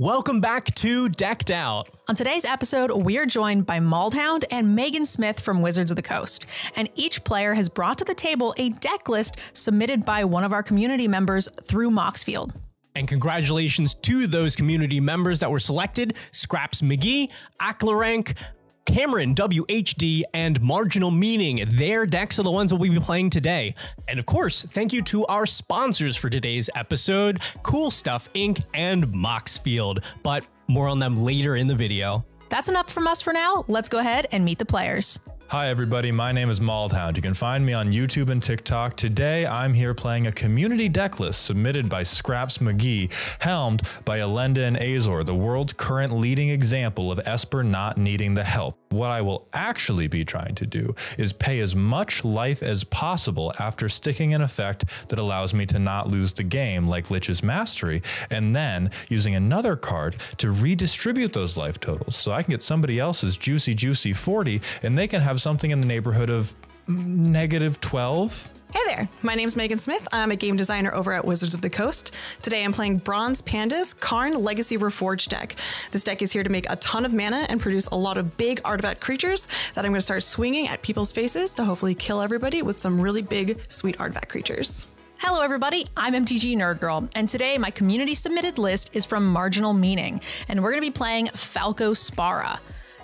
Welcome back to Decked Out. On today's episode, we are joined by Maldhound and Megan Smith from Wizards of the Coast, and each player has brought to the table a deck list submitted by one of our community members through Moxfield. And congratulations to those community members that were selected Scraps McGee, Acklerank, Cameron WHD, and Marginal Meaning. Their decks are the ones that we'll be playing today. And of course, thank you to our sponsors for today's episode Cool Stuff Inc. and Moxfield. But more on them later in the video. That's enough from us for now. Let's go ahead and meet the players. Hi, everybody. My name is Maldhound. You can find me on YouTube and TikTok. Today, I'm here playing a community deck list submitted by Scraps McGee, helmed by Elenda and Azor, the world's current leading example of Esper not needing the help. What I will actually be trying to do is pay as much life as possible after sticking an effect that allows me to not lose the game, like Lich's Mastery, and then using another card to redistribute those life totals so I can get somebody else's juicy, juicy 40 and they can have something in the neighborhood of negative 12. Hey there, my name is Megan Smith. I'm a game designer over at Wizards of the Coast. Today I'm playing Bronze Pandas Karn Legacy Reforged deck. This deck is here to make a ton of mana and produce a lot of big artifact creatures that I'm going to start swinging at people's faces to hopefully kill everybody with some really big, sweet artifact creatures. Hello, everybody. I'm MTG Nerd Girl, and today my community submitted list is from Marginal Meaning, and we're going to be playing Falco Spara.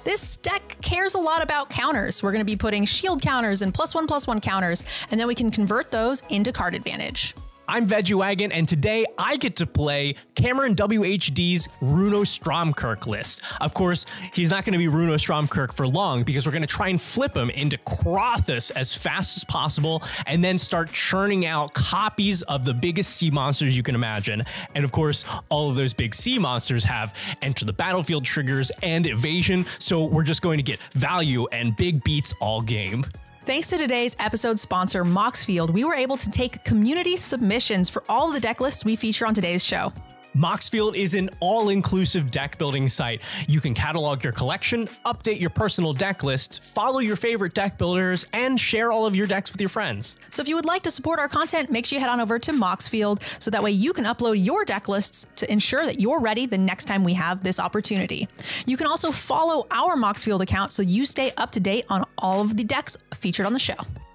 This deck cares a lot about counters. We're going to be putting shield counters and plus one plus one counters, and then we can convert those into card advantage. I'm Veggiewagon, and today I get to play Cameron WHD's Runo Stromkirk list. Of course, he's not going to be Runo Stromkirk for long because we're going to try and flip him into Krothus as fast as possible and then start churning out copies of the biggest sea monsters you can imagine. And of course, all of those big sea monsters have enter the battlefield triggers and evasion, so we're just going to get value and big beats all game. Thanks to today's episode sponsor, Moxfield, we were able to take community submissions for all the deck lists we feature on today's show. Moxfield is an all inclusive deck building site. You can catalog your collection, update your personal deck lists, follow your favorite deck builders, and share all of your decks with your friends. So if you would like to support our content, make sure you head on over to Moxfield so that way you can upload your deck lists to ensure that you're ready the next time we have this opportunity. You can also follow our Moxfield account so you stay up to date on all of the decks featured on the show.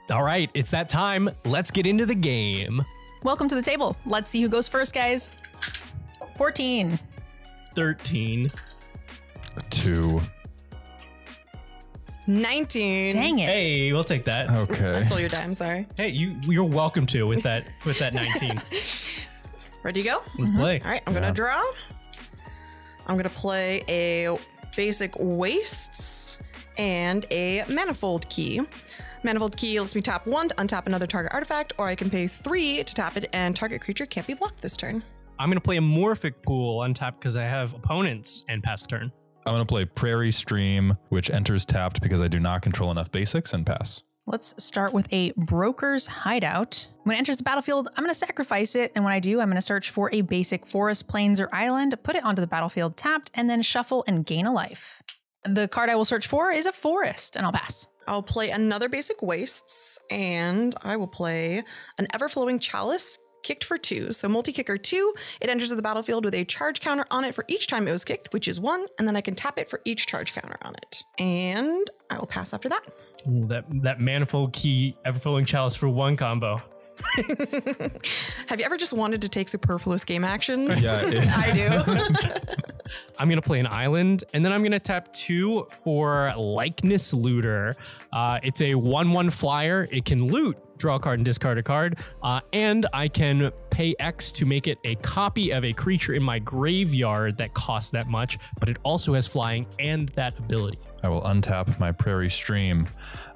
All right, it's that time. Let's get into the game. Welcome to the table. Let's see who goes first, guys. 14. 13. Two. 19. Dang it. Hey, we'll take that. Okay. I stole your die, I'm sorry. Hey, you you're welcome to with that with that 19. Ready to go? Let's mm-hmm. play. All right, I'm going to draw. I'm going to play a basic wastes and a manifold key. Manifold key lets me tap one to untap another target artifact, or I can pay three to tap it and target creature can't be blocked this turn. I'm gonna play a Morphic Pool untap because I have opponents and pass turn. I'm going to play Prairie Stream, which enters tapped because I do not control enough basics and pass. Let's start with a broker's hideout. When it enters the battlefield, I'm going to sacrifice it, and when I do, I'm going to search for a basic forest, plains, or island, put it onto the battlefield tapped, and then shuffle and gain a life. The card I will search for is a forest, and I'll pass. I'll play another basic wastes, and I will play an ever-flowing chalice kicked for two. So multi-kicker two, it enters the battlefield with a charge counter on it for each time it was kicked, which is one, and then I can tap it for each charge counter on it. And I will pass after that. Ooh, that that manifold key everflowing chalice for one combo. Have you ever just wanted to take superfluous game actions? Yeah, I do. I'm gonna play an island, and then I'm gonna tap two for likeness looter. Uh, it's a one-one flyer. It can loot, draw a card, and discard a card. Uh, and I can pay X to make it a copy of a creature in my graveyard that costs that much, but it also has flying and that ability. I will untap my Prairie Stream.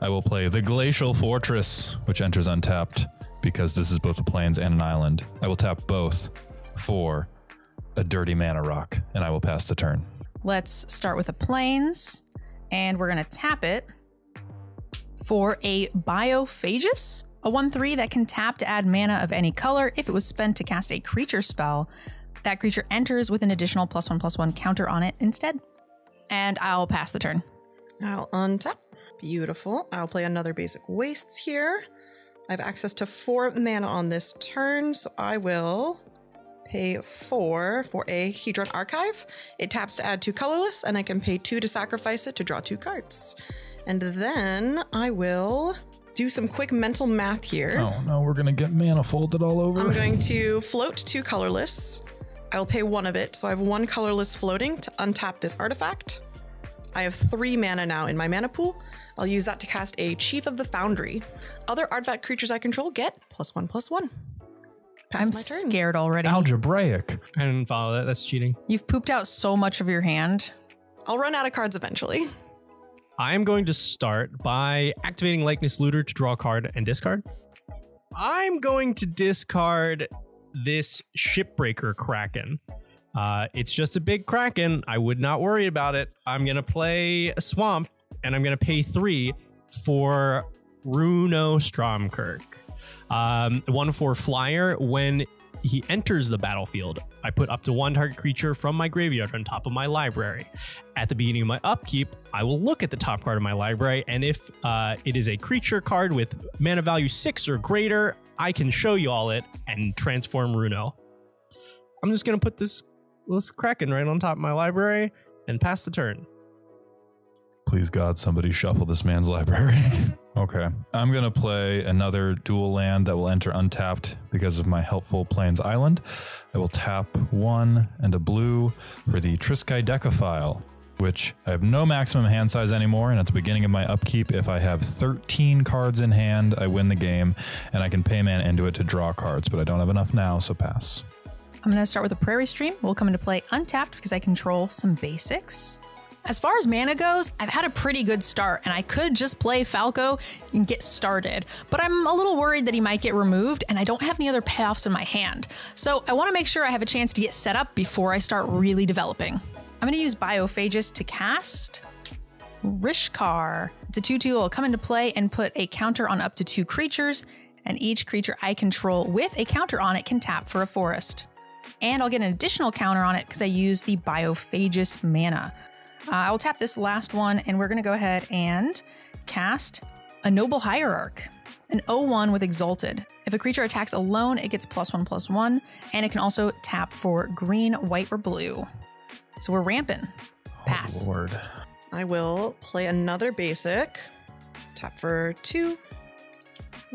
I will play the Glacial Fortress, which enters untapped because this is both a plains and an island. I will tap both for a dirty mana rock, and I will pass the turn. Let's start with a plains, and we're going to tap it for a Biophagus, a 1 3 that can tap to add mana of any color if it was spent to cast a creature spell. That creature enters with an additional plus 1 plus 1 counter on it instead. And I'll pass the turn. I'll untap. Beautiful. I'll play another basic wastes here. I have access to four mana on this turn, so I will pay four for a Hedron Archive. It taps to add two colorless, and I can pay two to sacrifice it to draw two cards. And then I will do some quick mental math here. Oh no, we're gonna get mana folded all over. I'm going to float two colorless. I'll pay one of it, so I have one colorless floating to untap this artifact. I have three mana now in my mana pool. I'll use that to cast a Chief of the Foundry. Other artifact creatures I control get plus one plus one. Pass I'm my turn. scared already. Algebraic. I didn't follow that. That's cheating. You've pooped out so much of your hand. I'll run out of cards eventually. I'm going to start by activating Likeness Looter to draw a card and discard. I'm going to discard this Shipbreaker Kraken. Uh, it's just a big Kraken. I would not worry about it. I'm to play Swamp and I'm to pay three for Runo Stromkirk. Um, one for Flyer. When he enters the battlefield, I put up to one target creature from my graveyard on top of my library. At the beginning of my upkeep, I will look at the top card of my library, and if uh, it is a creature card with mana value six or greater, I can show you all it and transform Runo. I'm just gonna put this this Kraken right on top of my library and pass the turn. Please God, somebody shuffle this man's library. okay. I'm to play another dual land that will enter untapped because of my helpful Plains Island. I will tap one and a blue for the Triskaidekaphile, which I have no maximum hand size anymore. And at the beginning of my upkeep, if I have 13 cards in hand, I win the game and I can pay mana into it to draw cards, but I don't have enough now, so pass. I'm to start with a Prairie Stream. Will come into play untapped because I control some basics. As far as mana goes, I've had a pretty good start and I could just play Falco and get started, but I'm a little worried that he might get removed and I don't have any other payoffs in my hand. So I want to make sure I have a chance to get set up before I start really developing. I'm to use Biophagus to cast Rishkar. It's a 2 2 will come into play and put a counter on up to two creatures, and each creature I control with a counter on it can tap for a forest. And I'll get an additional counter on it because I use the Biophagus mana. Uh, I will tap this last one, and we're going to go ahead and cast a Noble Hierarch, an 0-1 with Exalted. If a creature attacks alone, it gets plus one plus one, and it can also tap for green, white, or blue. So we're ramping. Pass. Lord. I will play another basic. Tap for two.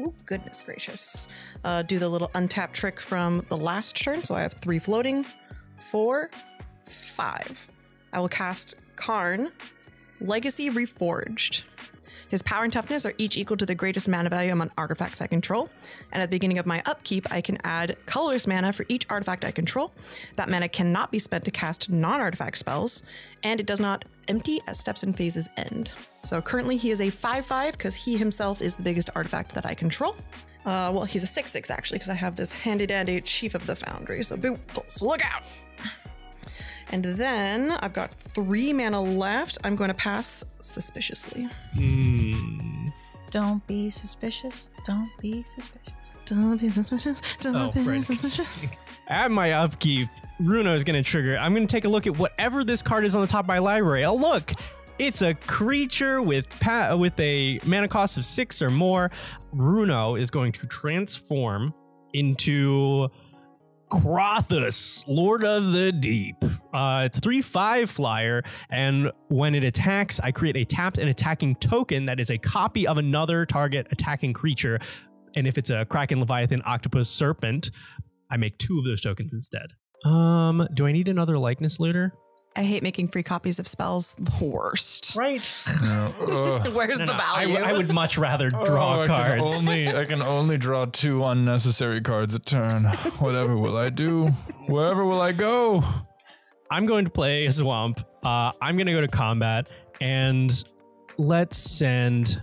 Oh, goodness gracious. Uh, do the little untap trick from the last turn. So I have three floating. Four, five. I will cast Karn, Legacy Reforged. His power and toughness are each equal to the greatest mana value among artifacts I control. And at the beginning of my upkeep, I can add colorless mana for each artifact I control. That mana cannot be spent to cast non artifact spells, and it does not empty as steps and phases end. So currently he is a 5 5 because he himself is the biggest artifact that I control. Uh, well, he's a 6 6 actually because I have this handy dandy Chief of the Foundry. So, boo, so look out! And then I've got three mana left. I'm going to pass suspiciously. Hmm. Don't be suspicious. Don't be suspicious. Don't be suspicious. Don't Oh, be right. suspicious. At my upkeep, Runo is going to trigger. I'm going to take a look at whatever this card is on the top of my library. Oh, look, it's a creature with pa- with a mana cost of six or more. Runo is going to transform into Krothus, Lord of the Deep. Uh, it's a 3 5 flyer, and when it attacks, I create a tapped and attacking token that is a copy of another target attacking creature. And if it's a Kraken, Leviathan, Octopus, Serpent, I make two of those tokens instead. Um, do I need another likeness looter? I hate making free copies of spells. The worst. Right. Where's the I, value? w- I would much rather draw Oh, I cards. Can only, I can only draw two unnecessary cards a turn. Whatever will I do? Wherever will I go? I'm going to play a swamp. Uh, I'm going to go to combat and let's send.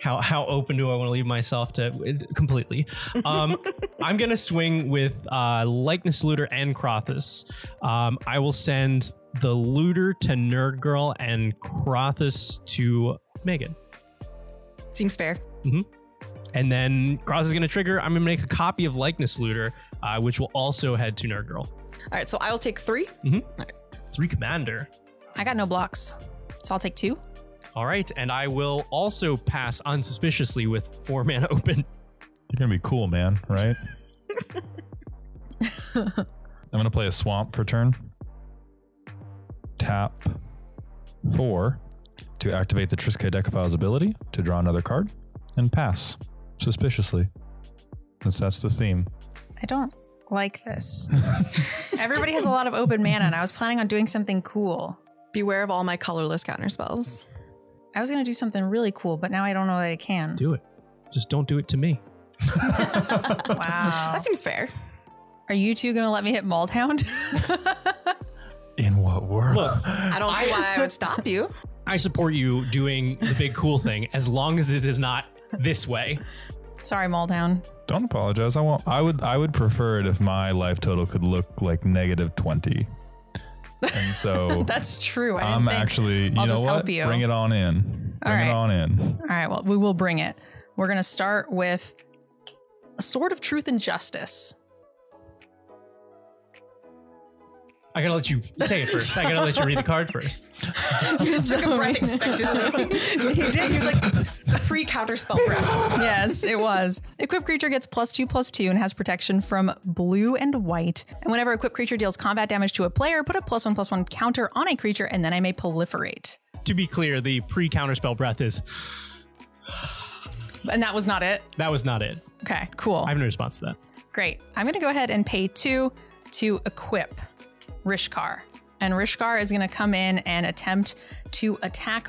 How, how open do I want to leave myself to completely? Um, I'm gonna swing with uh, likeness looter and Krothus. Um, I will send the looter to Nerd Girl and Krothus to Megan. Seems fair. And then Cross is going to trigger. I'm going to make a copy of Likeness Looter, uh, which will also head to Nerd Girl. All right, so I'll take three. Three Commander. I got no blocks, so I'll take two. All right. And I will also pass unsuspiciously with four mana open. You're gonna be cool, man, right? I'm gonna play a swamp for turn. Tap four to activate the Triskaidekaphile's ability to draw another card and pass suspiciously. Since that's the theme. I don't like this. Everybody has a lot of open mana, and I was planning on doing something cool. Beware of all my colorless counter spells. I was going to do something really cool, but now I don't know that I can. Do it. Just don't do it to me. Wow. That seems fair. Are you two going to let me hit Maldhound? In what world? Look, I don't see why I would stop you. I support you doing the big cool thing as long as it is not this way. Sorry, Maldhound. Don't apologize. I won't. I would. I would prefer it if my life total could look like negative twenty. And so That's true. I I'm think. actually. You I'll know just what? help you. Bring it on in. All Bring it on in. All right, well, we will bring it. We're going to start with a sword of truth and justice. Gotta let you say it first. I gotta let you read the card first. You just took a breath expectantly. he did. He was like the pre counter spell breath. yes, it was. Equipped creature gets plus two plus two and has protection from blue and white. And whenever a equipped creature deals combat damage to a player, put a plus one plus one counter on a creature, and then I may proliferate. To be clear, the pre counter spell breath is And that was not it. that was not it. Okay, cool. I have no response to that. Great. I'm going to go ahead and pay two to equip Rishkar. And Rishkar is going to come in and attempt to attack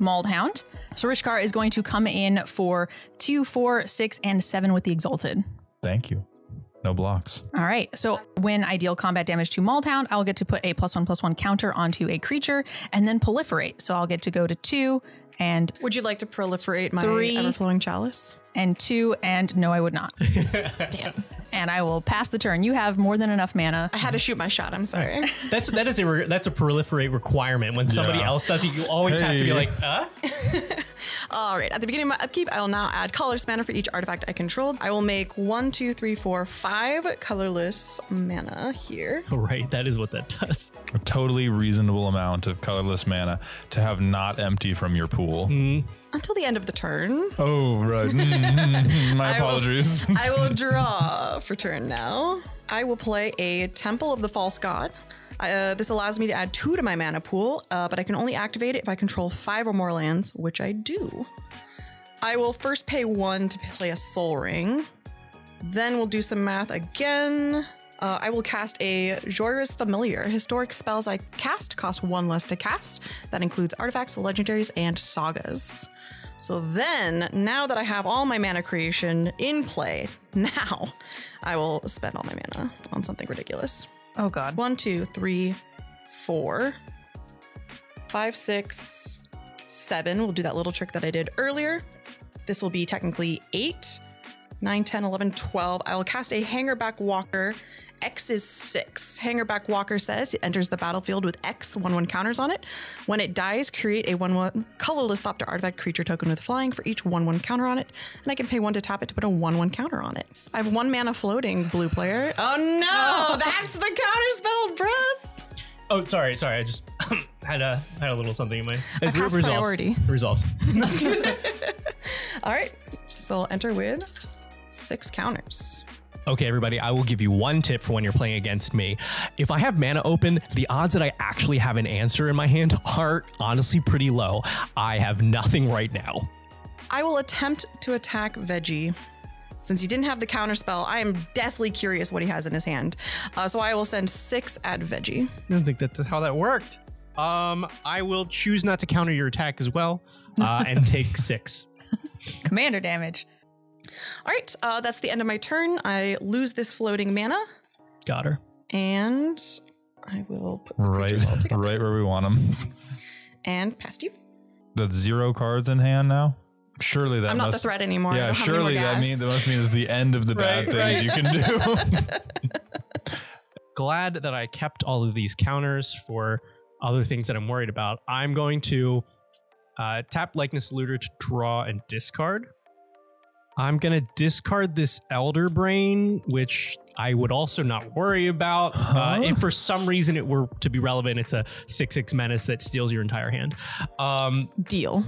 Maldhound. So Rishkar is going to come in for two, four, six, and seven with the Exalted. Thank you. No blocks. All right. So when I deal combat damage to Maldhound, I'll get to put a plus one plus one counter onto a creature and then proliferate. So I'll get to go to two and Would you like to proliferate my Three. ever-flowing chalice? and two and no, I would not. Damn. And I will pass the turn. You have more than enough mana. I had to shoot my shot. I'm sorry. That's that is a re- that's a proliferate requirement. When somebody Yeah. else does it, you always have to be Hey. like, uh? All right. At the beginning of my upkeep, I will now add colorless mana for each artifact I controlled. I will make one, two, three, four, five colorless mana here. Right, that is what that does. A totally reasonable amount of colorless mana to have not empty from your pool. Until the end of the turn. Oh, right. Mm, my I will- apologies. I will draw for turn now. I will play a Temple of the False God. Uh, this allows me to add two to my mana pool, uh, but I can only activate it if I control five or more lands, which I do. I will first pay one to play a Sol Ring. Then we'll do some math again. Uh, I will cast a Jhoira's Familiar. Historic spells I cast cost one less to cast. That includes artifacts, legendaries, and sagas. So then, now that I have all my mana creation in play, now I will spend all my mana on something ridiculous. Oh, God. One, two, three, four, five, six, seven. We'll do that little trick that I did earlier. This will be technically eight, nine, 10, 11, 12. I will cast a Hangerback Walker. X is six. Hangerback Walker says it enters the battlefield with X 1 1 counters on it. When it dies, create a 1 1 colorless Thopter artifact creature token with flying for each 1 1 counter on it. And I can pay one to tap it to put a 1 1 counter on it. I have one mana floating, blue player. Oh no, oh. that's the counter spell breath. Oh, sorry, sorry. I just had a had a little something in my it passed resolves. priority. Resolves. All right, so I'll enter with six counters. Okay, everybody, I will give you one tip for when you're playing against me. If I have mana open, the odds that I actually have an answer in my hand are honestly pretty low. I have nothing right now. I will attempt to attack Veggie. Since he didn't have the counter spell, I am deathly curious what he has in his hand. Uh, so I will send six at Veggie. I don't think that's how that worked. Um, I will choose not to counter your attack as well, uh, and take six. Commander damage. All right, uh, that's the end of my turn. I lose this floating mana, Got her. and I will put the right, creatures all together right where we want them. and past you. That's zero cards in hand now. Surely that I'm not the threat anymore. I Yeah, don't have any more surely that means that must mean it's the end of the bad things right. you can do. glad that I kept all of these counters for other things that I'm worried about. I'm going to uh, tap Likeness Looter to draw and discard. I'm going to discard this Elder Brain, which I would also not worry about. Uh, if for some reason it were to be relevant, it's a 6 6 menace that steals your entire hand. Um, Deal.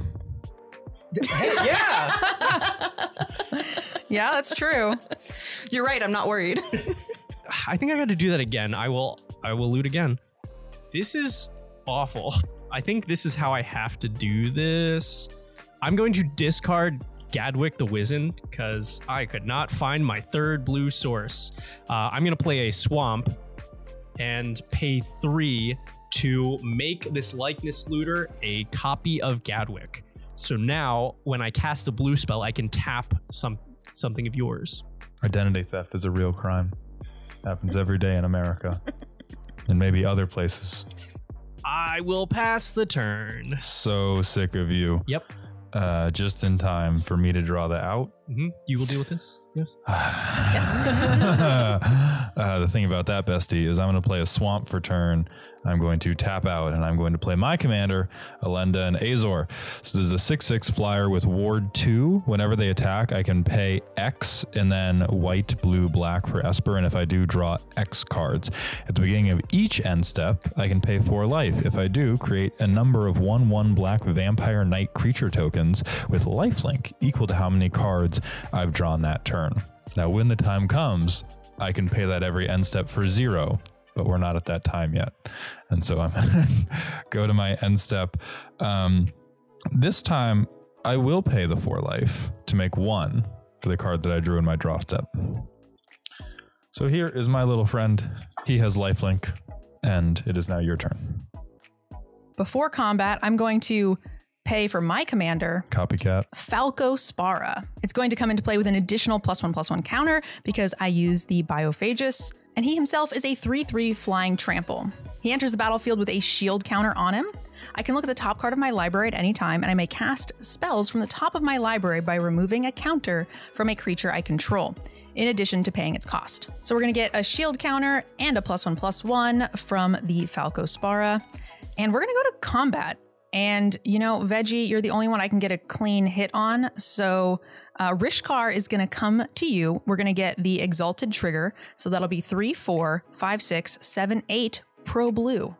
yeah. Yeah, that's true. You're right. I'm not worried. I think I got to do that again. I will. I will loot again. This is awful. I think this is how I have to do this. I'm going to discard Gadwick the Wizen because I could not find my third blue source. Uh, I'm going to play a swamp and pay three to make this likeness looter a copy of Gadwick. So now, when I cast a blue spell, I can tap some something of yours. Identity theft is a real crime. Happens every day in America. and maybe other places. I will pass the turn. So sick of you. Yep. Uh, just in time for me to draw that out. hmm You will deal with this. Yes. uh, the thing about that, bestie, is I'm going to play a swamp for turn. I'm going to tap out, and I'm going to play my commander, Elenda and Azor. So there's a 6 6 flyer with Ward 2. Whenever they attack, I can pay X and then white, blue, black for Esper. And if I do, draw X cards. At the beginning of each end step, I can pay 4 life. If I do, create a number of 1 1 black vampire knight creature tokens with lifelink equal to how many cards I've drawn that turn. Now, when the time comes, I can pay that every end step for zero, but we're not at that time yet. And so I'm going to go to my end step. Um, this time, I will pay the four life to make one for the card that I drew in my draw step. So here is my little friend. He has lifelink, and it is now your turn. Before combat, I'm going to pay for my commander, Copycat. Falco Spara. It's going to come into play with an additional plus one plus one counter because I use the Biophagus, and he himself is a 3 3 flying trample. He enters the battlefield with a shield counter on him. I can look at the top card of my library at any time, and I may cast spells from the top of my library by removing a counter from a creature I control, in addition to paying its cost. So we're gonna get a shield counter and a plus one plus one from the Falco Spara. And we're gonna go to combat. And you know, Veggie, you're the only one I can get a clean hit on. So uh, Rishkar is going to come to you. We're going to get the Exalted trigger. So that'll be three, four, five, six, seven, eight pro blue.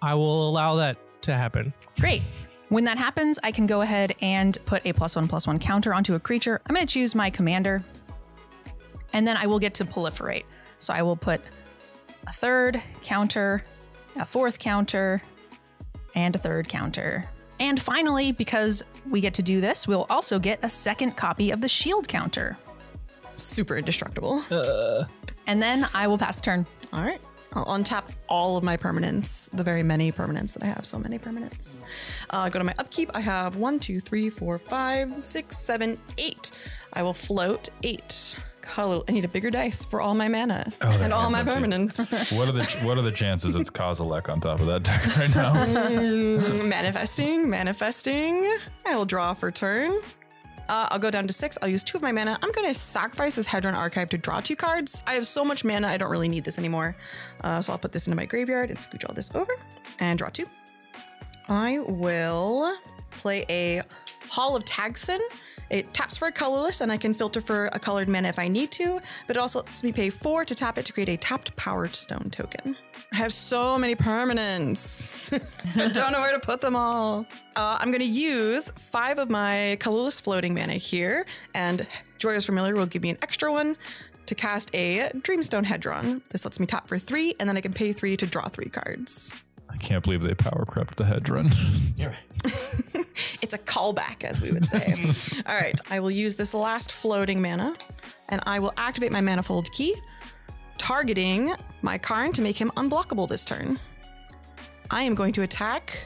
I will allow that to happen. Great. When that happens, I can go ahead and put a plus one plus one counter onto a creature. I'm going to choose my commander, and then I will get to proliferate. So I will put a third counter, a fourth counter, and a third counter. And finally, because we get to do this, we'll also get a second copy of the shield counter. Super indestructible. And then I will pass the turn. All right. I'll untap all of my permanents, the very many permanents that I have. So many permanents. Uh, go to my upkeep. I have one, two, three, four, five, six, seven, eight. I will float eight. I need a bigger dice for all my mana that and all my empty. permanents. What are the what are the chances it's Kozilek on top of that deck right now? manifesting, manifesting. I will draw for turn. Uh, I'll go down to six. I'll use two of my mana. I'm going to sacrifice this Hedron Archive to draw two cards. I have so much mana, I don't really need this anymore. Uh, so I'll put this into my graveyard and scooch all this over and draw two. I will play a Hall of Tagsin. It taps for a colorless, and I can filter for a colored mana if I need to, but it also lets me pay four to tap it to create a tapped Powerstone token. I have so many permanents. I don't know where to put them all. Uh, I'm going to use five of my colorless floating mana here, and Jhoira's Familiar will give me an extra one to cast a Dreamstone Hedron. This lets me tap for three, and then I can pay three to draw three cards. I can't believe they power crept the Hedron. It's a callback, as we would say. All right, I will use this last floating mana, and I will activate my Manifold Key, targeting my Karn to make him unblockable this turn. I am going to attack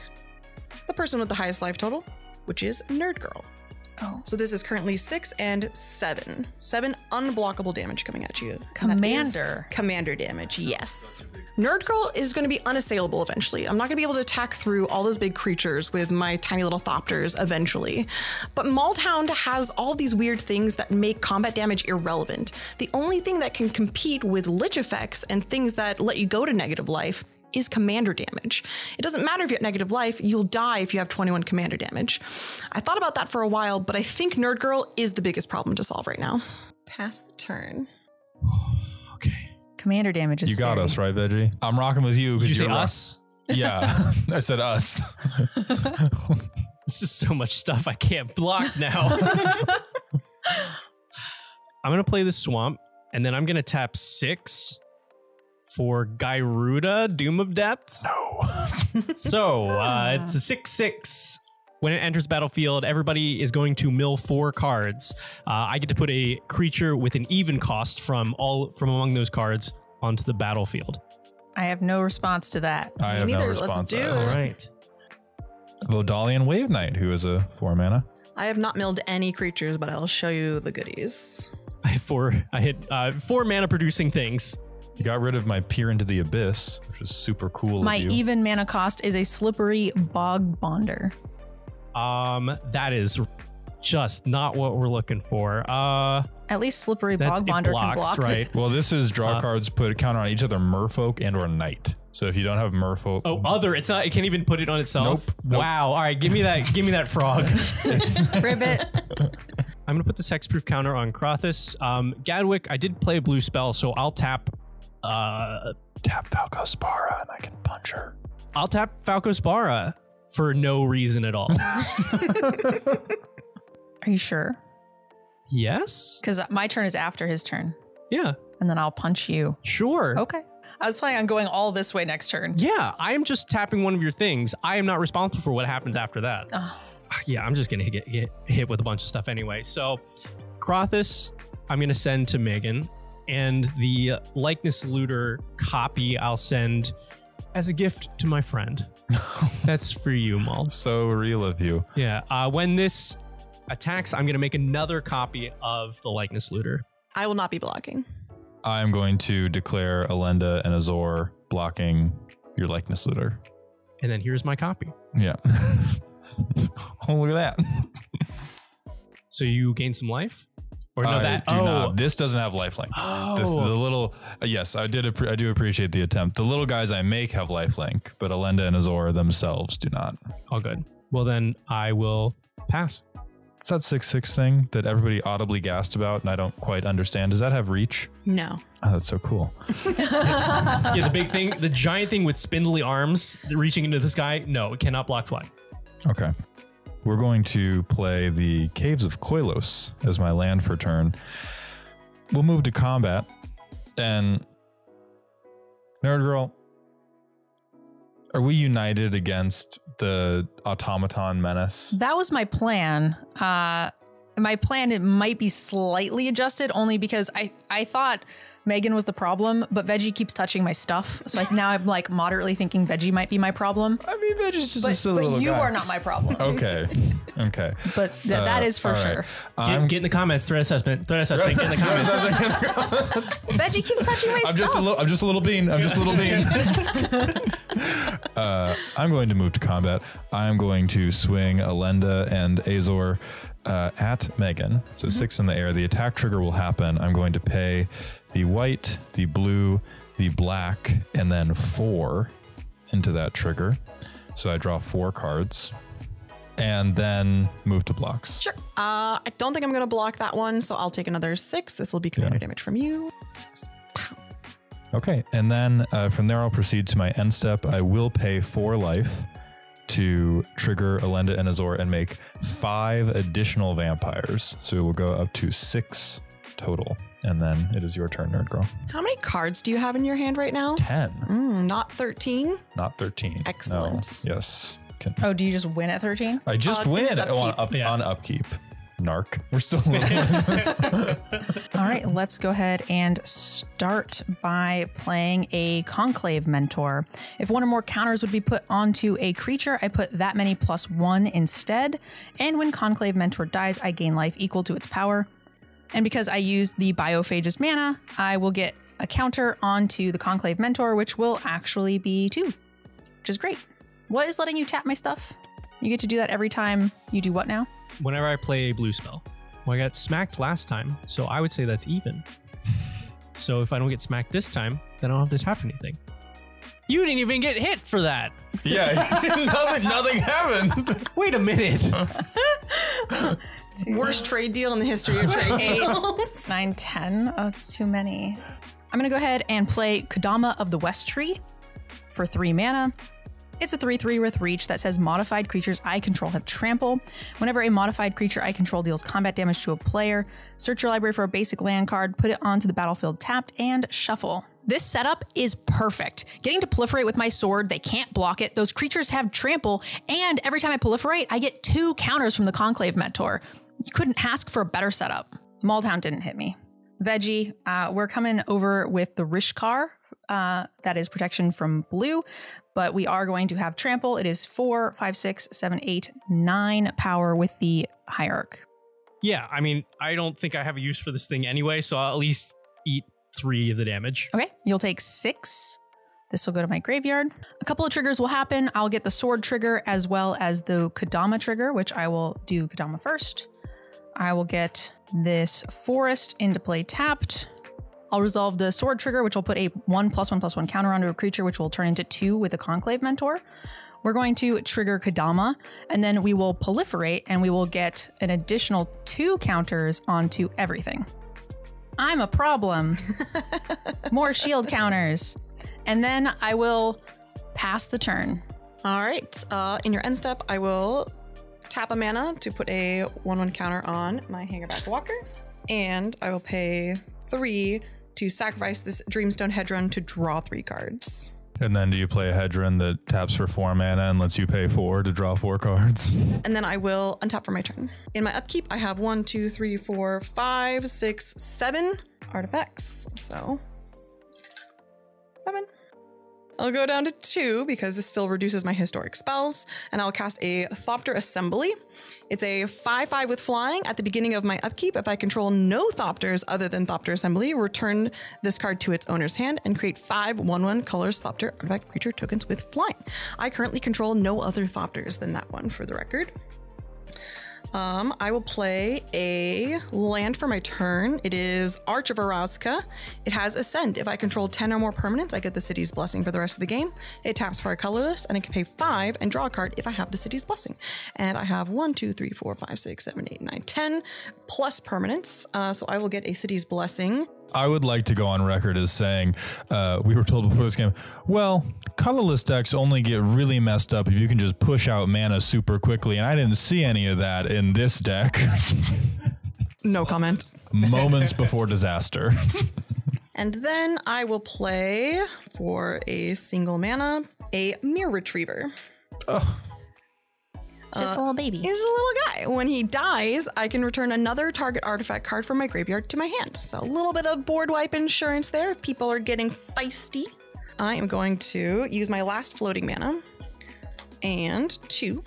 the person with the highest life total, which is Nerd Girl. Oh. So this is currently six and seven. Seven unblockable damage coming at you. And that is Commander. Commander damage, yes. Nerd Girl is going to be unassailable eventually. I'm not going to be able to attack through all those big creatures with my tiny little Thopters eventually. But Maldhound has all these weird things that make combat damage irrelevant. The only thing that can compete with Lich effects and things that let you go to negative life is commander damage. It doesn't matter if you have negative life, you'll die if you have 21 commander damage. I thought about that for a while, but I think Nerd Girl is the biggest problem to solve right now. Pass the turn. Okay. Commander damage is you got scary. us, right, Veggie? I'm rocking with you. Did 'cause you say you're rock- us? Yeah, I said us. It's just so much stuff I can't block now. I'm gonna play the swamp, and then I'm gonna tap six for Gyruda, Doom of Depths. No. So uh, it's a 6 6. When it enters battlefield, everybody is going to mill four cards. Uh, I get to put a creature with an even cost from all from among those cards onto the battlefield. I have no response to that. I Me have no neither. Let's do it. that. All right. Vodalian Wave Knight, who is a four mana. I have not milled any creatures, but I'll show you the goodies. I have four. I hit uh, four mana producing things. You got rid of my Peer into the Abyss, which is super cool. My of you. even mana cost is a Slippery Bogbonder. Um, that is just not what we're looking for. Uh, At least slippery bog it bonder blocks, can block. right? well, this is draw Uh, cards put a counter on each other Merfolk and or Knight. So if you don't have Merfolk, Oh, other. It's not. It can't even put it on itself. Nope, nope. Wow. All right. Give me that. give me that frog. Ribbit. I'm gonna put the hexproof counter on Krothus. Um, Gadwick. I did play a blue spell, so I'll tap. Uh, tap Falco Spara and I can punch her. I'll tap Falco Spara for no reason at all. Are you sure? yes. Because my turn is after his turn, Yeah. and then I'll punch you. Sure. Okay. I was planning on going all this way next turn. Yeah. I am just tapping one of your things. I am not responsible for what happens after that. Oh. yeah, I'm just gonna get, get hit with a bunch of stuff anyway. So, Krothus, I'm gonna send to Megan, and the likeness looter copy I'll send as a gift to my friend. That's for you, Mal. So real of you. Yeah. Uh, when this attacks, I'm gonna make another copy of the likeness looter. I will not be blocking. I'm going to declare Elenda and Azor blocking your likeness looter. And then here's my copy. Yeah. oh, look at that. So you gain some life, or no? I that do oh, not. This doesn't have lifelink. This, Oh. the little uh, yes, I did. appre- I do appreciate the attempt. The little guys I make have lifelink, but Elenda and Azor themselves do not. all good. Well, then I will pass. It's that six six thing that everybody audibly gasped about, and I don't quite understand. Does that have reach? No. Oh, that's so cool. yeah, the big thing, the giant thing with spindly arms reaching into the sky. No, it cannot block fly. Okay. We're going to play the Caves of Koilos as my land for turn. We'll move to combat. And Nerd Girl, are we united against the automaton menace? That was my plan. Uh, my plan it might be slightly adjusted only because I I thought Megan was the problem, but Veggie keeps touching my stuff, so I, now I'm like moderately thinking Veggie might be my problem. I mean, that's just But, a silly but little you guy. are not my problem. Okay. Okay. But th- Uh, is for all right. sure. Get, I'm, get in the comments. Threat assessment. Threat assessment. Get in the comments. Veggie keeps touching my I'm stuff. just a little. I'm just a little bean. I'm just a little bean. uh, I'm going to move to combat. I'm going to swing Elenda and Azor uh, at Megan. So six in the air. The attack trigger will happen. I'm going to pay the white, the blue, the black, and then four into that trigger. So I draw four cards, and then move to blocks. Sure. Uh, I don't think I'm going to block that one, so I'll take another six. This will be commander damage from you. Six. Okay, and then uh, from there I'll proceed to my end step. I will pay four life to trigger Elenda and Azor and make five additional vampires. So it will go up to six total. And then it is your turn, Nerd Girl. How many cards do you have in your hand right now? Ten, Mm, not 13. not thirteen. No. Excellent. Yes. Can- oh, do you just win at 13? I just Uh, win it's oh, on, upkeep. up, Yeah. on upkeep. Narc. We're still. All right, let's go ahead and start by playing a Conclave Mentor. If one or more counters would be put onto a creature, I put that many plus one instead. And when Conclave Mentor dies, I gain life equal to its power. And because I use the Biophagus mana, I will get a counter onto the Conclave Mentor, which will actually be two, which is great. What is letting you tap my stuff? You get to do that every time you do what now? Whenever I play a blue spell. Well, I got smacked last time, so I would say that's even. so if I don't get smacked this time, then I don't have to tap anything. You didn't even get hit for that. yeah. nothing. Nothing happened. Wait a minute. Worst trade deal in the history of trade deals. Nine, ten. Oh, that's too many. I'm going to go ahead and play Kodama of the West Tree for three mana. It's a 3 3 with reach that says modified creatures I control have trample. Whenever a modified creature I control deals combat damage to a player, search your library for a basic land card, put it onto the battlefield tapped, and shuffle. This setup is perfect. Getting to proliferate with my sword, they can't block it. Those creatures have trample, and every time I proliferate, I get two counters from the Conclave Mentor. You couldn't ask for a better setup. Maldhound didn't hit me. Veggie, uh, we're coming over with the Rishkar. Uh, that is protection from blue, but we are going to have trample. It is four, five, six, seven, eight, nine power with the hierarch. Yeah, I mean, I don't think I have a use for this thing anyway, so I'll at least eat three of the damage. Okay, you'll take six. This will go to my graveyard. A couple of triggers will happen. I'll get the sword trigger as well as the Kodama trigger, which I will do Kodama first. I will get this forest into play tapped. I'll resolve the sword trigger, which will put a one plus one plus one counter onto a creature, which will turn into two with a conclave mentor. We're going to trigger Kodama, and then we will proliferate, and we will get an additional two counters onto everything. I'm a problem. More shield counters. And then I will pass the turn. All right. Uh, in your end step, I will tap a mana to put a 1 1 counter on my Hangerback Walker. And I will pay three to sacrifice this Dreamstone Hedron to draw three cards. And then do you play a Hedron that taps for four mana and lets you pay four to draw four cards? And then I will untap for my turn. In my upkeep, I have one, two, three, four, five, six, seven artifacts. So, seven. I'll go down to two because this still reduces my historic spells, and I'll cast a Thopter Assembly. It's a 5 5 with flying. At the beginning of my upkeep, if I control no Thopters other than Thopter Assembly, return this card to its owner's hand and create five 1 1 colors Thopter artifact creature tokens with flying. I currently control no other Thopters than that one for the record. Um, I will play a land for my turn. It is Arch of Orazca. It has Ascend. If I control 10 or more permanents, I get the city's blessing for the rest of the game. It taps for a colorless, and I can pay 5 and draw a card if I have the city's blessing. And I have 1, 2, 3, 4, 5, 6, 7, 8, 9, 10 plus permanents. Uh, so I will get a city's blessing. I would like to go on record as saying uh, we were told before this game, well, colorless decks only get really messed up if you can just push out mana super quickly, and I didn't see any of that in this deck. No comment. Moments before disaster. And then I will play for a single mana a Myr Retriever. It's just uh, a little baby. He's a little guy. When he dies, I can return another target artifact card from my graveyard to my hand. So a little bit of board wipe insurance there if people are getting feisty. I am going to use my last floating mana and two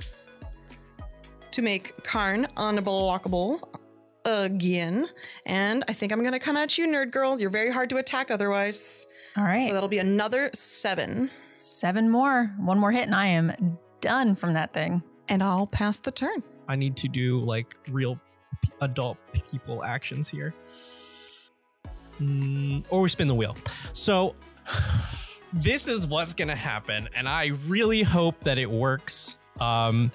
to make Karn unblockable again. And I think I'm going to come at you, nerd girl. You're very hard to attack otherwise. All right. So that'll be another seven. Seven more. One more hit, and I am done from that thing. And I'll pass the turn. I need to do like real adult people actions here. Mm, or we spin the wheel. So this is what's gonna happen, and I really hope that it works. Um,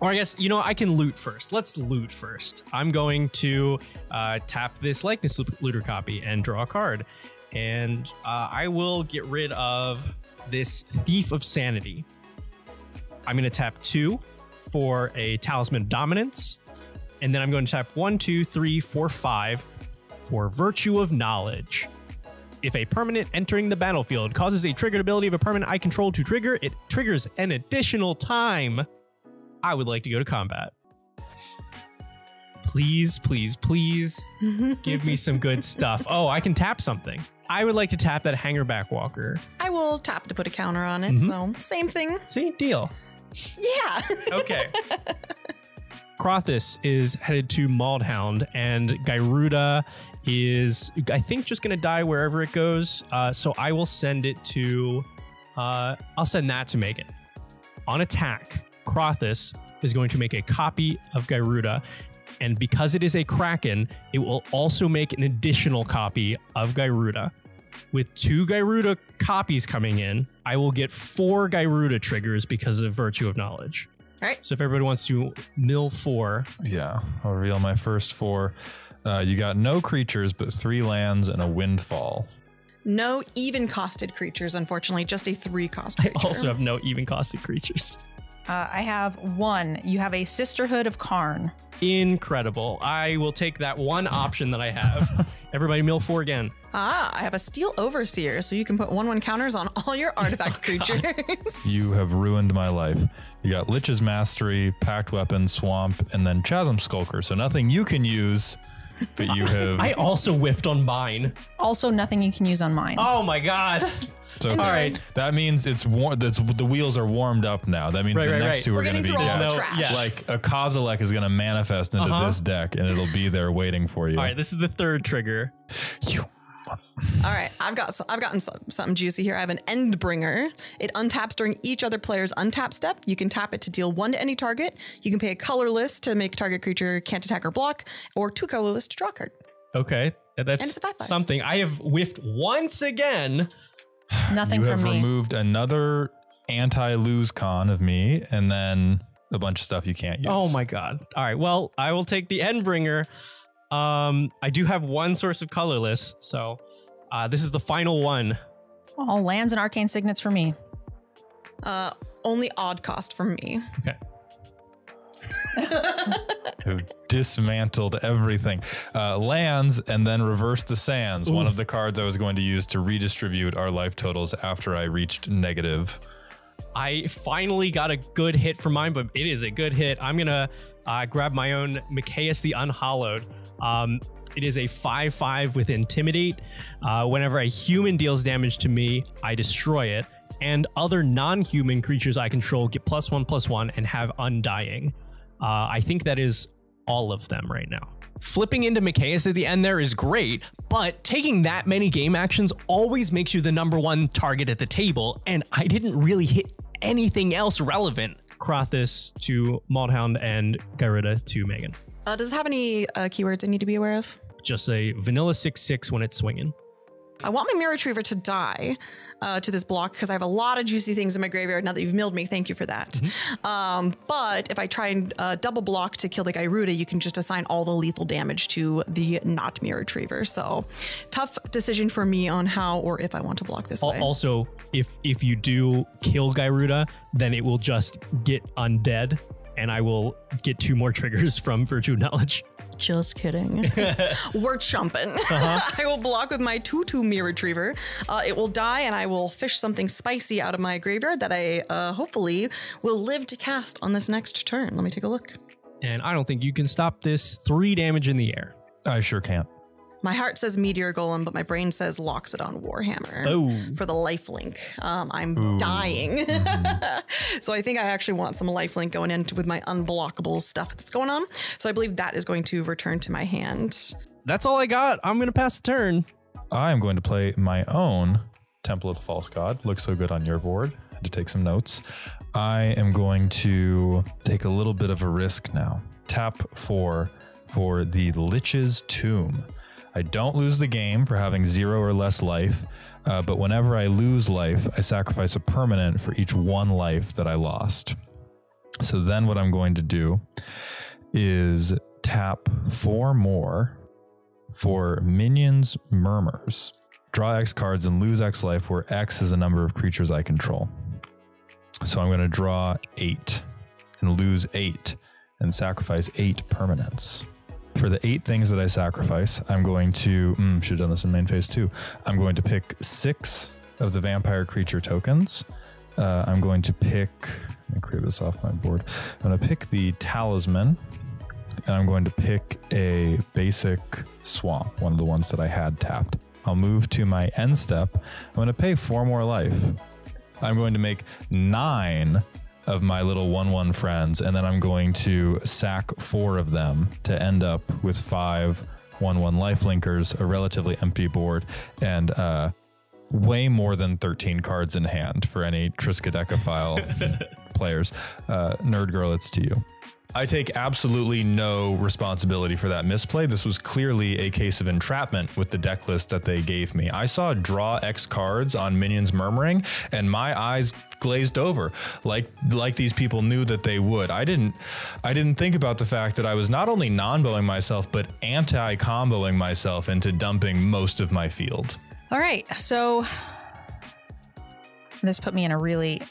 or I guess you know I can loot first. Let's loot first. I'm going to uh, tap this likeness looter copy and draw a card, and uh, I will get rid of this thief of sanity. I'm going to tap two for a talisman of dominance. And then I'm going to tap one, two, three, four, five for virtue of knowledge. If a permanent entering the battlefield causes a triggered ability of a permanent I control to trigger, it triggers an additional time. I would like to go to combat. Please, please, please give me some good stuff. Oh, I can tap something. I would like to tap that Hangerback Walker. I will tap to put a counter on it. Mm-hmm. So same thing. Same deal. Yeah. Okay. Krothus is headed to Maldhound, and Gyruda is, I think, just going to die wherever it goes. Uh, so I will send it to, uh, I'll send that to Megan. On attack, Krothus is going to make a copy of Gyruda, and because it is a Kraken, it will also make an additional copy of Gyruda. With two Gyruda copies coming in, I will get four Gyruda triggers because of Virtue of Knowledge. All right. So if everybody wants to mill four, yeah, I'll reveal my first four. Uh, you got no creatures, but three lands and a windfall. No even costed creatures, unfortunately, just a three cost I also have no even costed creatures. Uh, I have one. You have a Sisterhood of Karn. Incredible. I will take that one option that I have. Everybody mill four again. Ah, I have a Steel Overseer, so you can put 1 1 counters on all your artifact creatures. You have ruined my life. You got Lich's Mastery, Pact Weapon, Swamp, and then Chasm Skulker. So nothing you can use, but you have. I also whiffed on mine. Also, nothing you can use on mine. Oh my god. so, All right. That means it's war- that's the wheels are warmed up now. That means Right, the right, next right. two We're are going to be through all dead. the No, trash. yes. Like a Kozilek is going to manifest into Uh-huh. this deck, and it'll be there waiting for you. All right, this is the third trigger. You- All right, I've got so- I've gotten some, something juicy here. I have an Endbringer. It untaps during each other player's untap step. You can tap it to deal one to any target. You can pay a colorless to make target creature can't attack or block, or two colorless to draw a card. Okay. That's it's a five-five. something. I have whiffed once again. Nothing you from have me. removed another anti-lose con of me, and then a bunch of stuff you can't oh use. Oh my god. All right. Well, I will take the Endbringer. Um, I do have one source of colorless, so uh, this is the final one. All lands and arcane signets for me. Uh, only odd cost from me. Okay. who dismantled everything. Uh, lands and then reversed the sands. One of the cards I was going to use to redistribute our life totals after I reached negative. I finally got a good hit for mine, but it is a good hit. I'm gonna uh, grab my own Micaeus the Unhallowed. Um, it is a 5 5 with Intimidate. Uh, whenever a human deals damage to me, I destroy it. And other non human creatures I control get plus one, plus one, and have Undying. Uh, I think that is all of them right now. Flipping into Micaeus at the end there is great, but taking that many game actions always makes you the number one target at the table, and I didn't really hit anything else relevant. Krothus to Maldhound and Gyruda to Megan. Uh, does it have any uh, keywords I need to be aware of? Just say vanilla 6 6 when it's swinging. I want my Myr Retriever to die uh, to this block because I have a lot of juicy things in my graveyard now that you've milled me. Thank you for that. Um, but if I try and uh, double block to kill the Gyruda, you can just assign all the lethal damage to the not Myr Retriever. So tough decision for me on how or if I want to block this Al- way. Also, if if you do kill Gyruda, then it will just get undead, and I will get two more triggers from Virtue Knowledge. Just kidding. We're chumping. I will block with my 2 2 Myr Retriever. Uh, it will die, and I will fish something spicy out of my graveyard that I uh, hopefully will live to cast on this next turn. Let me take a look. And I don't think you can stop this three damage in the air. I sure can't. My heart says Meteor Golem, but my brain says Loxodon Warhammer Oh. for the lifelink. Um, I'm dying. so I think I actually want some lifelink going in with my unblockable stuff that's going on. So I believe that is going to return to my hand. That's all I got. I'm gonna pass the turn. I am going to play my own Temple of the False God. Looks so good on your board. Had to take some notes. I am going to take a little bit of a risk now. Tap four for the Lich's Tomb. I don't lose the game for having zero or less life, uh, but whenever I lose life, I sacrifice a permanent for each one life that I lost. So then what I'm going to do is tap four more for Minions' Murmurs. Draw X cards and lose X life, where X is the number of creatures I control. So I'm going to draw eight and lose eight and sacrifice eight permanents. For the eight things that I sacrifice, I'm going to, mm, should have done this in main phase too. I'm going to pick six of the vampire creature tokens. Uh, I'm going to pick, let me clear this off my board. I'm going to pick the talisman and I'm going to pick a basic swamp, one of the ones that I had tapped. I'll move to my end step. I'm going to pay four more life. I'm going to make nine of my little 1 1 friends, and then I'm going to sack four of them to end up with five 1 1 life linkers, a relatively empty board, and uh, way more than 13 cards in hand for any Triskaidekaphile players. Uh, Nerd Girl, it's to you. I take absolutely no responsibility for that misplay. This was clearly a case of entrapment with the deck list that they gave me. I saw draw X cards on Minions Murmuring, and my eyes glazed over, like like these people knew that they would. I didn't I didn't think about the fact that I was not only non-bowing myself, but anti-comboing myself into dumping most of my field. All right, so this put me in a really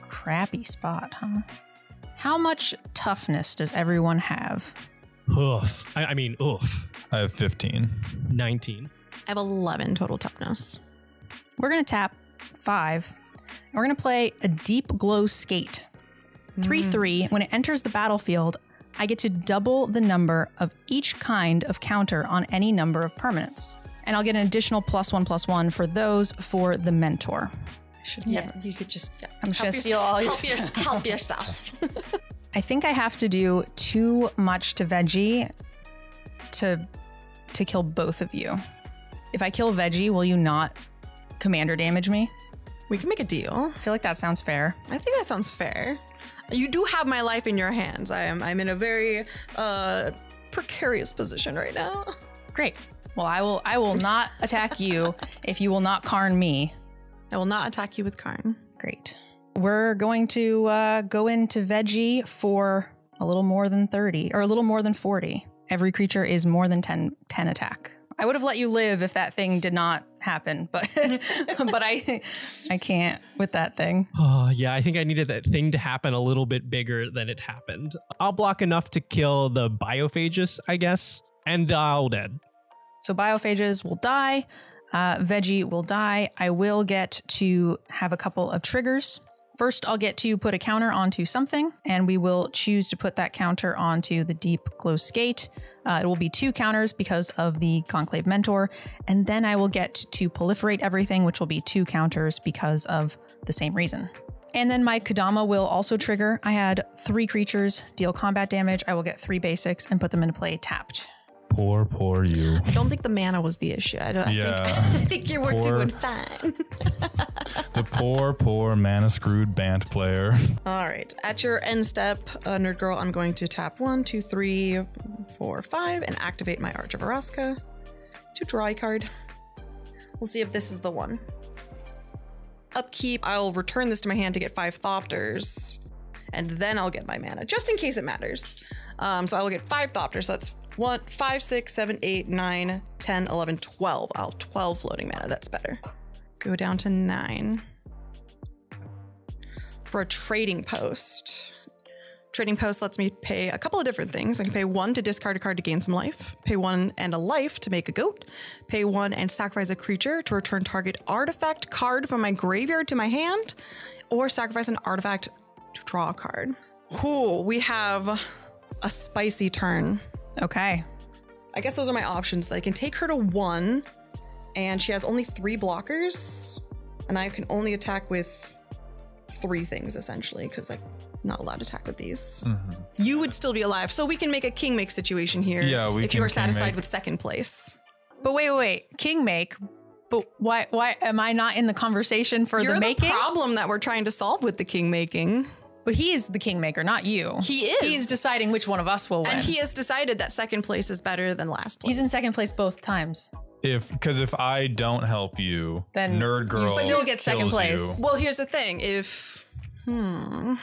crappy spot, huh? How much toughness does everyone have? Oof. I, I mean, oof. I have 15. 19. I have 11 total toughness. We're going to tap five. And we're going to play a deep glow skate. 3 mm. 3. When it enters the battlefield, I get to double the number of each kind of counter on any number of permanents. And I'll get an additional plus one plus one for those for the mentor. I should Yeah, never. you could just. Yeah, I'm just help gonna steal all your help, yours- help yourself. I think I have to do too much to veggie to to kill both of you. If I kill veggie, will you not commander damage me? we can make a deal. I feel like that sounds fair. I think that sounds fair. You do have my life in your hands. I am. I'm in a very uh, precarious position right now. Great. Well, I will I will not attack you if you will not Karn me. I will not attack you with Karn. Great. We're going to uh, go into veggie for a little more than 30 or a little more than 40. Every creature is more than 10, 10 attack. I would have let you live if that thing did not happen, but but I I can't with that thing. Oh, yeah, I think I needed that thing to happen a little bit bigger than it happened. I'll block enough to kill the biophagus, I guess, and I'll dead. So Biophagus will die. Uh, veggie will die. I will get to have a couple of triggers. First, I'll get to put a counter onto something, and we will choose to put that counter onto the deep glow skate. Uh, it will be two counters because of the conclave mentor, and then I will get to proliferate everything, which will be two counters because of the same reason. And then my Kodama will also trigger. I had three creatures deal combat damage. I will get three basics and put them into play tapped. Poor, poor you. I don't think the mana was the issue. I don't. Yeah. I think, I think you were Poor- doing fine. The poor, poor mana screwed Bant player. All right. At your end step, uh, Nerd Girl, I'm going to tap one, two, three, four, five, and activate my Arch of Orazca to draw a card. We'll see if this is the one. Upkeep, I'll return this to my hand to get five Thopters, and then I'll get my mana, just in case it matters. Um, so I will get five Thopters. So that's one, five, six, seven, eight, nine, 10, 11, 12. I'll 12 floating mana. That's better. Go down to nine for a trading post. Trading post lets me pay a couple of different things. I can pay one to discard a card to gain some life, pay one and a life to make a goat, pay one and sacrifice a creature to return target artifact card from my graveyard to my hand, or sacrifice an artifact to draw a card. Ooh, we have a spicy turn. Okay. I guess those are my options. I can take her to one, and she has only three blockers, and I can only attack with three things essentially because I'm not allowed to attack with these. You would still be alive, so we can make a king make situation here. Yeah, we if you are satisfied with second place. But wait, wait, wait. King make. But why why am I not in the conversation for You're the the, making? problem that we're trying to solve with the king making, but he is the kingmaker, not you. He is. He's deciding which one of us will win. and he has decided that second place is better than last place. He's in second place both times. If because if I don't help you, Then nerd girl you girl still get second place. you. well, here's the thing: if hmm.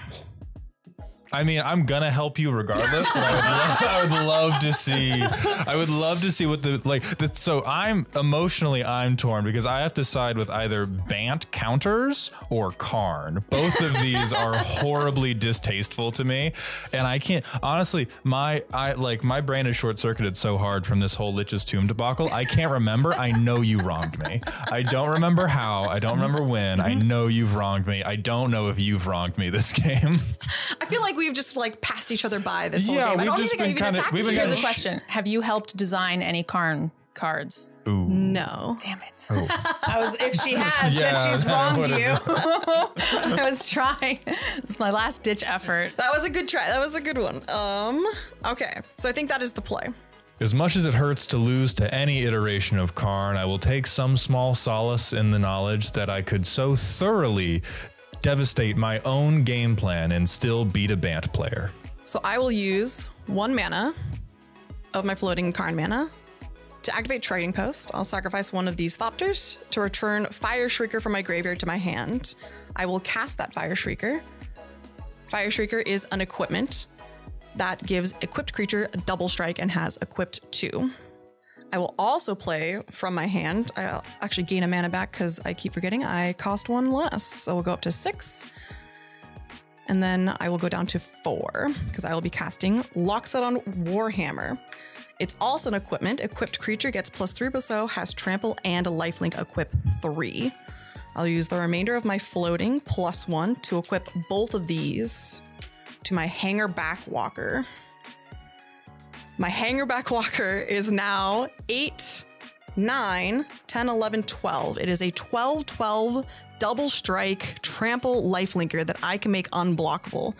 I mean, I'm gonna help you regardless. But I would, love, I would love to see. I would love to see what the like. The, so I'm emotionally I'm torn because I have to side with either Bant counters or Karn. Both of these are horribly distasteful to me, and I can't honestly. My I like my brain is short circuited so hard from this whole Lich's Tomb debacle. I can't remember. I know you wronged me. I don't remember how. I don't remember when. I know you've wronged me. I don't know if you've wronged me this game. I feel like we've just like passed each other by this whole game. I don't just think I been even kinda- attacked we've been you. Here's a question: Have you helped design any Karn cards? Ooh. No. Damn it! I was. If she has, Yeah, then she's wronged you. I was trying. It's my last ditch effort. That was a good try. That was a good one. Um, okay. So I think that is the play. As much as it hurts to lose to any iteration of Karn, I will take some small solace in the knowledge that I could so thoroughly devastate my own game plan and still beat a Bant player. So I will use one mana of my floating Karn mana. To activate Trading Post, I'll sacrifice one of these Thopters to return Fireshrieker from my graveyard to my hand. I will cast that Fireshrieker. Fire Shrieker is an equipment that gives equipped creature a double strike and has equipped two. I will also play from my hand. I'll actually gain a mana back because I keep forgetting I cost one less. So we'll go up to six. And then I will go down to four because I will be casting Loxodon Warhammer. It's also an equipment. Equipped creature gets plus three so has trample and a lifelink equip three. I'll use the remainder of my floating plus one to equip both of these to my Hangerback Walker. My Hangerback Walker is now 8, 9, 10, 11, 12. It is a 12 12 double strike trample lifelinker that I can make unblockable.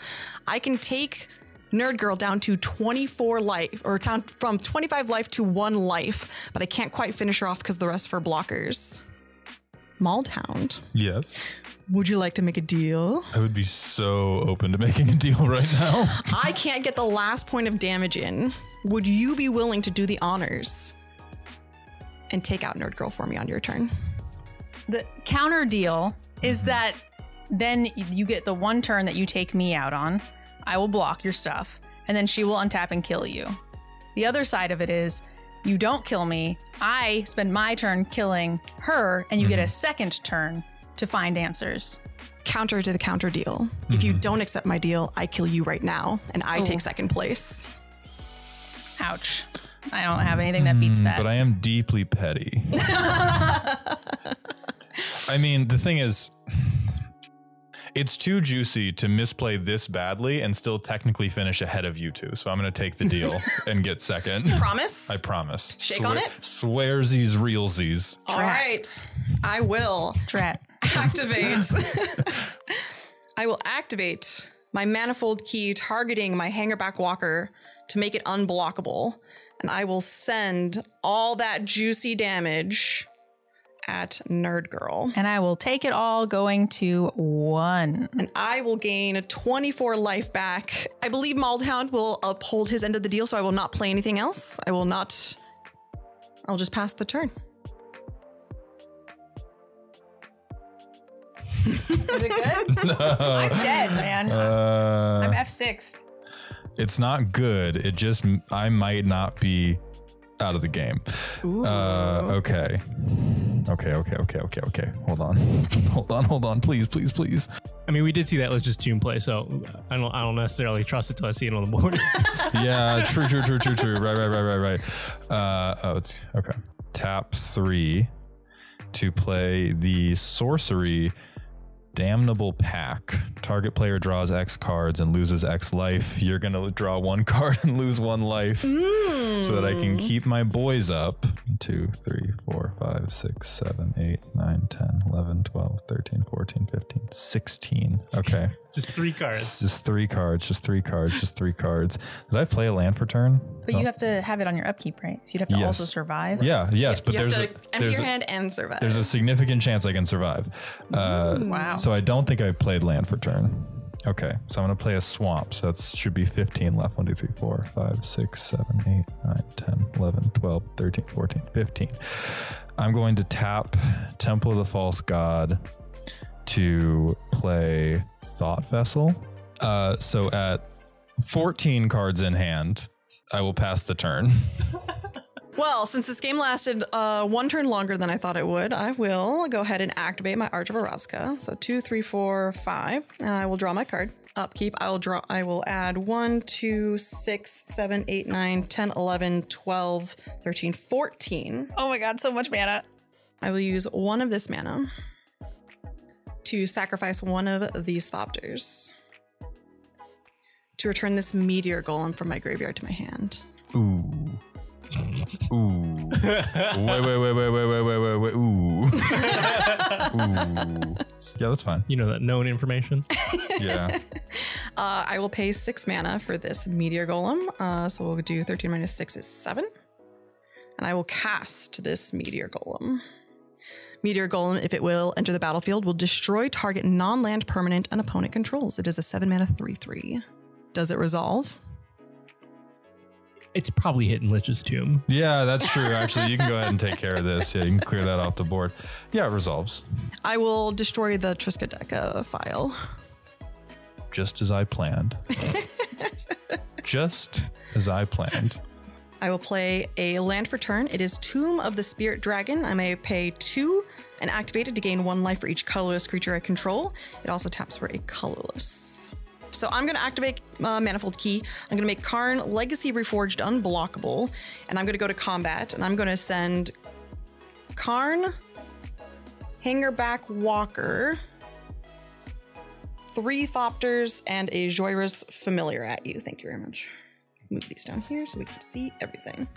I can take Nerd Girl down to 24 life, or down from 25 life to one life, but I can't quite finish her off because the rest of her blockers. Mauled Yes. would you like to make a deal? I would be so open to making a deal right now. I can't get the last point of damage in. Would you be willing to do the honors and take out Nerd Girl for me on your turn? The counter deal is that then you get the one turn that you take me out on. I will block your stuff, and then she will untap and kill you. The other side of it is you don't kill me. I spend my turn killing her, and you get a mhm. second turn to find answers. Counter to the counter deal. If you mhm. don't accept my deal, I kill you right now and I take second place. Ouch. I don't have anything that beats hmm, that. but I am deeply petty. I mean, the thing is, it's too juicy to misplay this badly and still technically finish ahead of you two. So I'm going to take the deal and get second. Promise? I promise. Shake on it? Swearsies, realsies. All right. I will Drat. activate. I will activate my manifold key targeting my hangerback walker to make it unblockable. And I will send all that juicy damage at Nerd Girl. And I will take it all going to one. And I will gain a 24 life back. I believe Maldhound will uphold his end of the deal, so I will not play anything else. I will not. I'll just pass the turn. Is it good? No. I'm dead, man. Uh, I'm F6. It's not good. It just, I might not be out of the game. Uh, okay. Okay, okay, okay, okay, okay. Hold on. hold on, hold on. Please, please, please. I mean, we did see that Lich's Tomb play, so I don't I don't necessarily trust it till I see it on the board. yeah, true, true, true, true, true. Right, right, right, right, right. Uh, oh, it's okay. Tap three to play the sorcery Damnable Pact. Target player draws X cards and loses X life. You're gonna draw one card and lose one life, mm. So that I can keep my boys up. 2, 3, 4, 5, 6, 7, 8, 9, 10, 11, 12, 13, 14, 15, 16. Okay. Just three cards. Just three cards, just three cards, just three cards. Did I play a land for turn? But you have to have it on your upkeep, right? So you'd have to Yes. also survive. Yeah, yes, but you there's have a, empty there's your a, hand and survive. there's a significant chance I can survive. Uh, Wow. so I don't think I played land for turn. Okay, so I'm gonna play a swamp. So that should be 15 left. 1, 2, 3, 4, 5, 6, 7, 8, 9, 10, 11, 12, 13, 14, 15. I'm going to tap Temple of the False God to play Thought Vessel. Uh, so at 14 cards in hand, I will pass the turn. Well, since this game lasted uh, one turn longer than I thought it would, I will go ahead and activate my Arch of Orazca. So two, three, four, five, and I will draw my card. Upkeep, I will draw. I will add 1, 2, 6, 7, 8, 9, 10, 11, 12, 13, 14. Oh my god, so much mana. I will use one of this mana to sacrifice one of these Thopters to return this Meteor Golem from my graveyard to my hand. Ooh. Ooh. wait, wait, wait, wait, wait, wait, wait, wait, wait. Ooh. Ooh. Yeah, that's fine. You know that known information. Yeah. Uh, I will pay six mana for this Meteor Golem. Uh, so we'll do 13 minus 6 is 7. And I will cast this Meteor Golem. Meteor Golem, if it will enter the battlefield, will destroy target non land permanent an opponent controls. It is a 7 mana 3 3. Does it resolve? It's probably hitting Lich's Tomb. Yeah, that's true. Actually, you can go ahead and take care of this. Yeah, you can clear that off the board. Yeah, it resolves. I will destroy the Triskaidekaphile. Just as I planned. Just as I planned. I will play a land for turn. It is Tomb of the Spirit Dragon. I may pay two and activate it to gain one life for each colorless creature I control. It also taps for a colorless So I'm going to activate uh, Manifold Key. I'm going to make Karn Legacy Reforged unblockable, and I'm going to go to combat, and I'm going to send Karn, Hangerback Walker, three Thopters, and a Jhoira's Familiar at you. Thank you very much. Move these down here so we can see everything.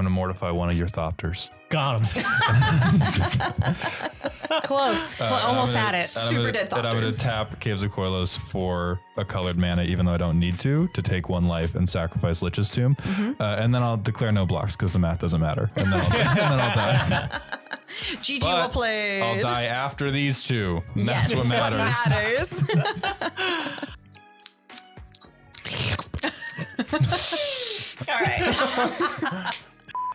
I'm gonna mortify one of your thopters. Got him. Close. Cl- almost I'm had gonna- it. Super gonna- dead And I'm Thopter. gonna tap Caves of Koilos for a colored mana, even though I don't need to, to take one life and sacrifice Lich's Tomb. Mm-hmm. Uh, and then I'll declare no blocks because the math doesn't matter. And then I'll, and then I'll die. GG But will play. I'll die after these two. And That's what matters. matters. All right.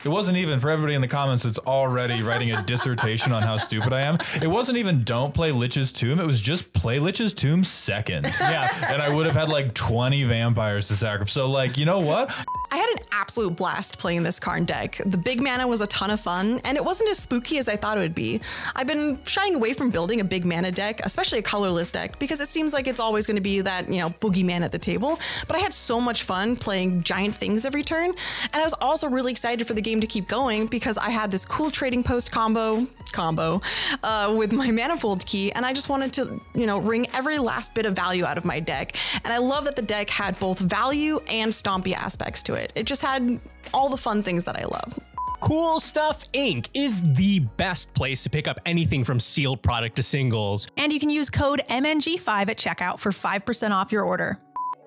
It wasn't even for everybody in the comments that's already writing a dissertation on how stupid I am. It wasn't even don't play Lich's Tomb. It was just play Lich's Tomb second. Yeah. And I would have had like 20 vampires to sacrifice. So, like, you know what? I had an absolute blast playing this Karn deck. The big mana was a ton of fun, and it wasn't as spooky as I thought it would be. I've been shying away from building a big mana deck, especially a colorless deck, because it seems like it's always going to be that, you know, boogeyman at the table. But I had so much fun playing giant things every turn, and I was also really excited for the game to keep going because I had this cool trading post combo combo uh, with my manifold key, and I just wanted to, you know, wring every last bit of value out of my deck. And I love that the deck had both value and stompy aspects to it. It just had all the fun things that I love. Cool Stuff Inc. is the best place to pick up anything from sealed product to singles. And you can use code MNG5 at checkout for 5% off your order.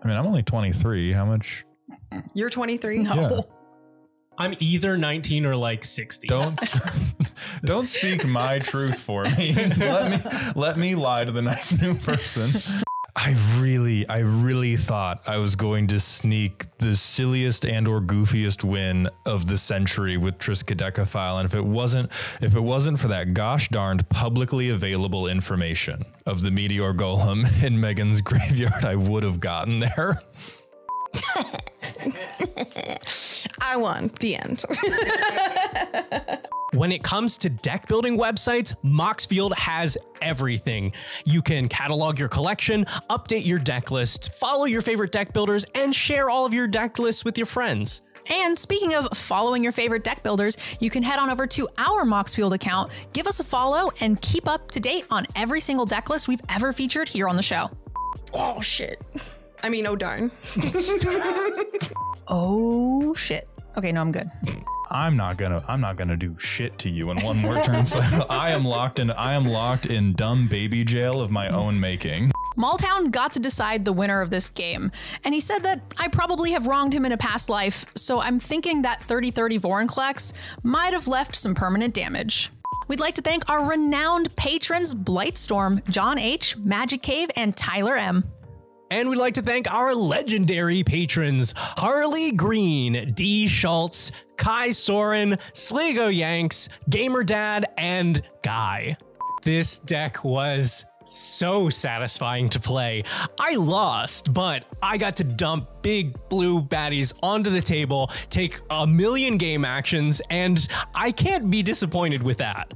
I mean, I'm only 23. How much? You're 23. Yeah. I'm either 19 or like 60. Don't don't speak my truth for me. Let me let me lie to the nice new person. I really, I really thought I was going to sneak the silliest and or goofiest win of the century with Triskaidekaphile, and if it wasn't, if it wasn't for that gosh darned publicly available information of the meteor golem in Megan's graveyard, I would have gotten there. I won. The end. When it comes to deck building websites, Moxfield has everything. You can catalog your collection, update your deck list, follow your favorite deck builders, and share all of your deck lists with your friends. And speaking of following your favorite deck builders, you can head on over to our Moxfield account, give us a follow, and keep up to date on every single deck list we've ever featured here on the show. oh, shit. I mean, oh, darn. Oh shit. Okay, no, I'm good. I'm not gonna I'm not gonna do shit to you in one more turn So I am locked in I am locked in dumb baby jail of my own making. Maldhound got to decide the winner of this game, and he said that I probably have wronged him in a past life, so I'm thinking that 3030 Vorinclex might have left some permanent damage. We'd like to thank our renowned patrons Blightstorm, John H., Magic Cave, and Tyler M. And we'd like to thank our legendary patrons Harley Green, D. Schultz, Kai Soren, Sligo Yanks, Gamer Dad, and Guy. This deck was so satisfying to play. I lost, but I got to dump big blue baddies onto the table, take a million game actions, and I can't be disappointed with that.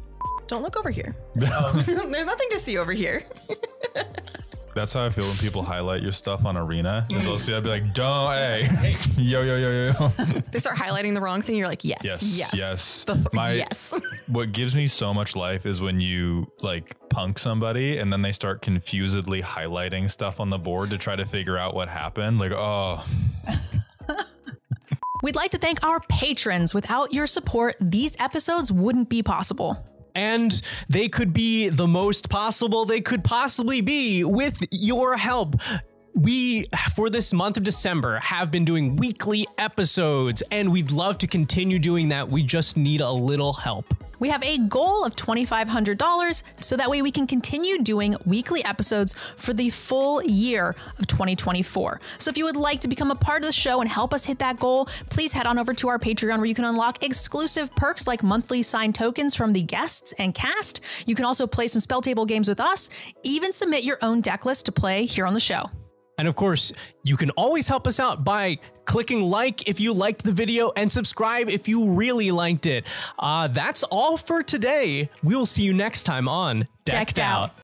Don't look over here. There's nothing to see over here. That's how I feel when people highlight your stuff on Arena. Is I'll see I'd be like, don't hey. yo yo yo yo yo. They start highlighting the wrong thing. You're like, yes, Yes, yes, yes. The th- My- yes. what gives me so much life is when you like punk somebody and then they start confusedly highlighting stuff on the board to try to figure out what happened. Like, oh We'd like to thank our patrons. Without your support, these episodes wouldn't be possible. And they could be the most possible they could possibly be with your help. We, for this month of December, have been doing weekly episodes, and we'd love to continue doing that. We just need a little help. We have a goal of $2,500 so that way we can continue doing weekly episodes for the full year of 2024. So if you would like to become a part of the show and help us hit that goal, please head on over to our Patreon where you can unlock exclusive perks like monthly signed tokens from the guests and cast. You can also play some spell table games with us, even submit your own deck list to play here on the show. And of course, you can always help us out by clicking like if you liked the video, and subscribe if you really liked it. Uh, that's all for today. We will see you next time on Decked, Decked Out. Out.